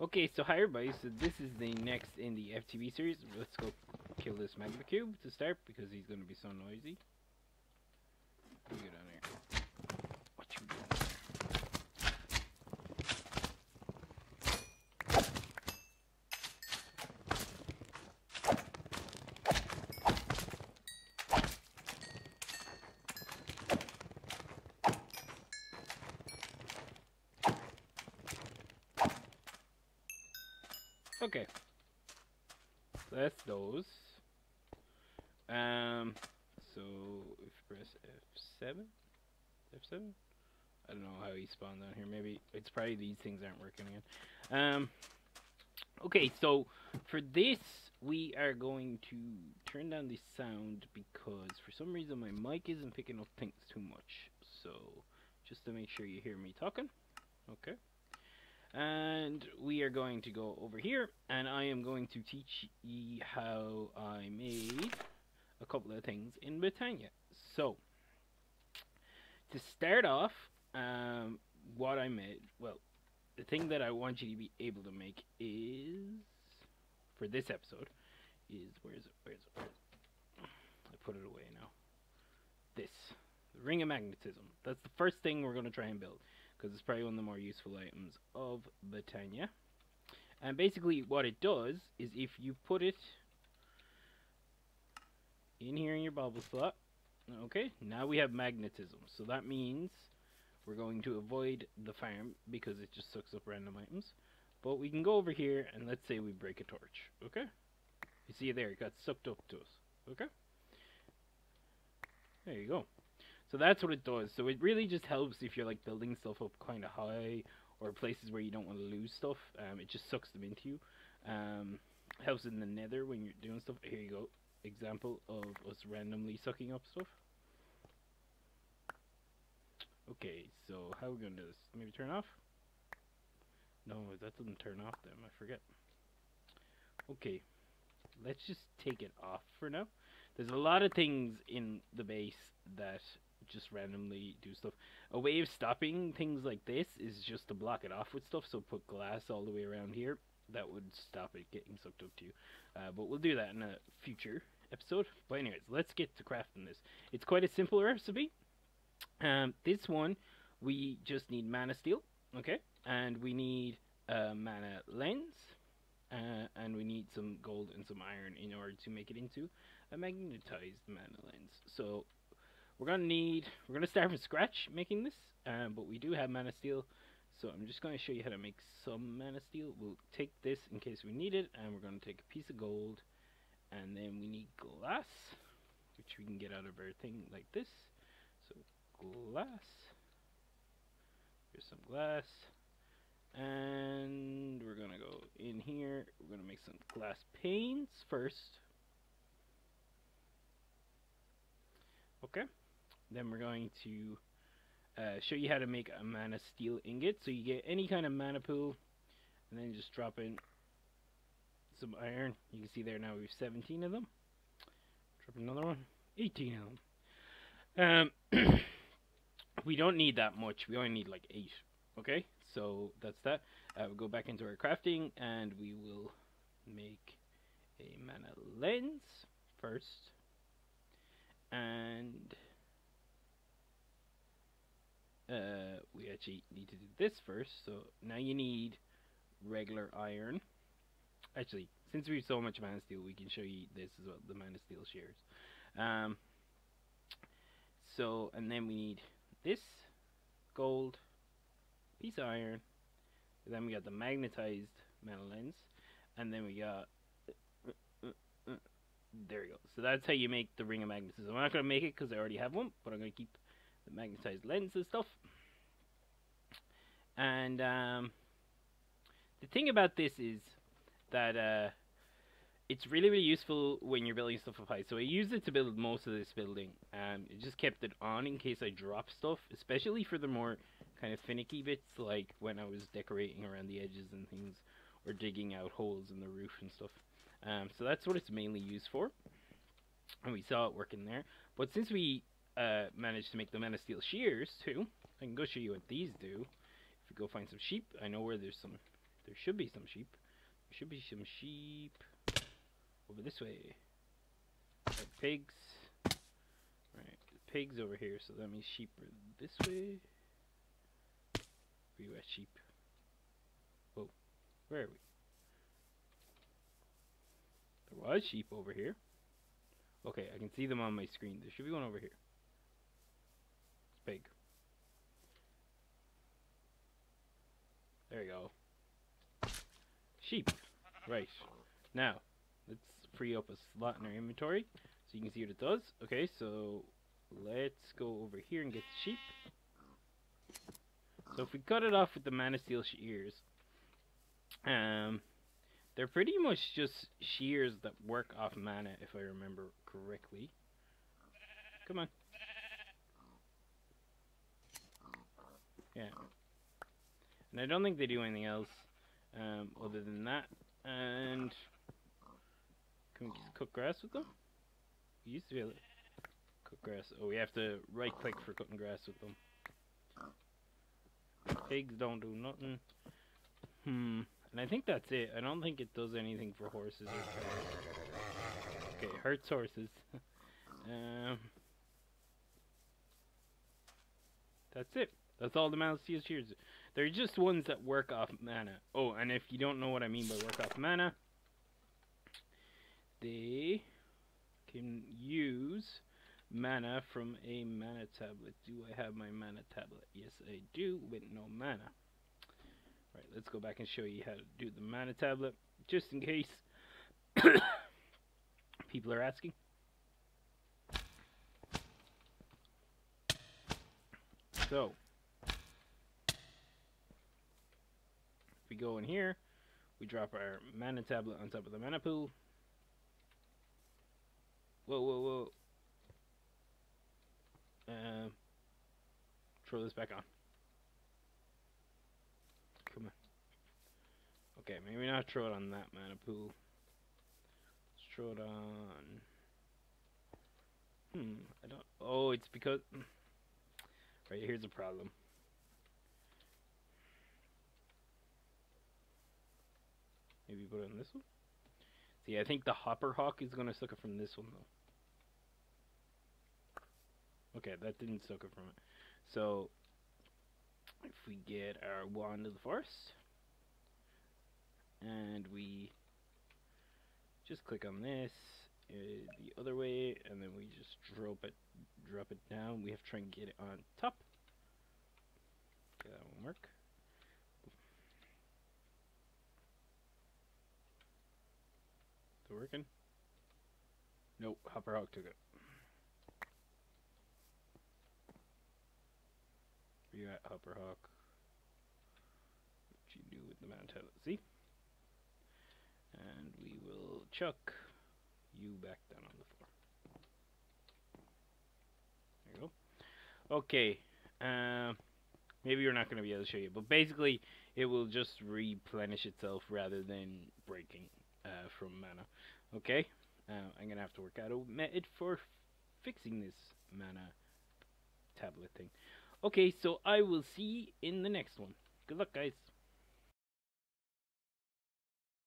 okay, so hi everybody, so this is the next in the FTB series. Let's go kill this magma cube to start because he's gonna be so noisy. Let me get down here. What you doing there? Okay. That's those. Um, so if you press F7, F7. I don't know how he spawned down here. Maybe it's probably these things aren't working again. Um. Okay, so for this we are going to turn down the sound because for some reason my mic isn't picking up things too much. So just to make sure you hear me talking. And we are going to go over here and I am going to teach you how I made a couple of things in Botania. So to start off um, what I made well the thing that I want you to be able to make is for this episode is where is it where is it where is it? I put it away now. This the ring of magnetism. That's the first thing we're going to try and build because it's probably one of the more useful items of Botania. And basically what it does is if you put it in here in your bauble slot, okay, now we have magnetism. So that means we're going to avoid the farm because it just sucks up random items. But we can go over here and let's say we break a torch, okay? You see there, it got sucked up to us, okay? There you go. So that's what it does. So it really just helps if you're like building stuff up kind of high or places where you don't want to lose stuff. Um, it just sucks them into you. Um, helps in the nether when you're doing stuff. Here you go. Example of us randomly sucking up stuff. Okay, so how are we going to do this? Maybe turn off? No, that doesn't turn off them. I forget. Okay, let's just take it off for now. There's a lot of things in the base that just randomly do stuff. A way of stopping things like this is just to block it off with stuff. So put glass all the way around here. That would stop it getting sucked up to you. Uh, but we'll do that in a future episode. But anyways, let's get to crafting this. It's quite a simple recipe. Um, this one, we just need mana steel, okay? And we need a mana lens. Uh, and we need some gold and some iron in order to make it into a magnetized mana lens. So we're gonna need we're gonna start from scratch making this um, but we do have mana steel so I'm just going to show you how to make some mana steel. We'll take this in case we need it and we're going to take a piece of gold and then we need glass which we can get out of our thing like this. So glass. Here's some glass. And we're gonna go in here. We're gonna make some glass panes first. Okay then we're going to uh, show you how to make a mana steel ingot. So you get any kind of mana pool, and then just drop in some iron. You can see there now we have 17 of them. Drop another one, 18 of them. Um, we don't need that much. We only need like 8. Okay, so that's that. Uh, we'll go back into our crafting, and we will make a mana lens first. And uh, we actually need to do this first. So now you need regular iron. Actually, since we have so much mana steel, we can show you this is what the mana steel shears. Um, so, and then we need this gold, piece of iron, then we got the magnetized metal lens, and then we got uh, uh, uh, there we go. So that's how you make the ring of magnetism. I'm not going to make it because I already have one, but I'm going to keep the magnetized lens and stuff. And um, the thing about this is that uh, it's really, really useful when you're building stuff up high. So I used it to build most of this building. Um, it just kept it on in case I drop stuff, especially for the more kind of finicky bits, like when I was decorating around the edges and things, or digging out holes in the roof and stuff. Um, so that's what it's mainly used for. And we saw it working there. But since we uh, managed to make the Mana Steel shears too. I can go show you what these do. If we go find some sheep, I know where there's some. There should be some sheep. There should be some sheep over this way. Right, pigs. Right, pigs over here, so that means sheep are this way. You at, sheep? Whoa, where are we? There was sheep over here. Okay, I can see them on my screen. There should be one over here. Big. There you go. Sheep. Right. Now, let's free up a slot in our inventory so you can see what it does. Okay, so let's go over here and get the sheep. So if we cut it off with the Mana Steel shears, um, they're pretty much just shears that work off mana, if I remember correctly. Come on. Yeah. And I don't think they do anything else um, other than that. And can we just cook grass with them? We used to be able to cook grass. Oh, we have to right click for cutting grass with them. Pigs don't do nothing. Hmm. And I think that's it. I don't think it does anything for horses or cows. Okay, hurts horses. um, that's it. That's all the Steel shears. They're just ones that work off mana. Oh, and if you don't know what I mean by work off mana, they can use mana from a mana tablet. Do I have my mana tablet? Yes, I do, with no mana. Right, let's go back and show you how to do the mana tablet, just in case people are asking. So, we go in here, we drop our mana tablet on top of the mana pool. Whoa, whoa, whoa. Uh, throw this back on. Come on. Okay, maybe not throw it on that mana pool. Let's throw it on. Hmm, I don't. Oh, it's because. Right, here's a problem. Maybe put it on this one? See, I think the Hopperhock is going to suck it from this one, though. Okay, that didn't suck it from it. So, if we get our Wand of the Forest, and we just click on this uh, the other way, and then we just drop it, drop it down. We have to try and get it on top. That won't work. Is it Nope, Hopperhock took it. Where you at, Hopperhock? What you do with the mount see? And we will chuck you back down on the floor. There you go. Okay. Uh, maybe we're not going to be able to show you, but basically it will just replenish itself rather than breaking uh, from mana. Okay? Uh, I'm to have to work out a method for fixing this mana tablet thing. Okay, so I will see in the next one. Good luck, guys.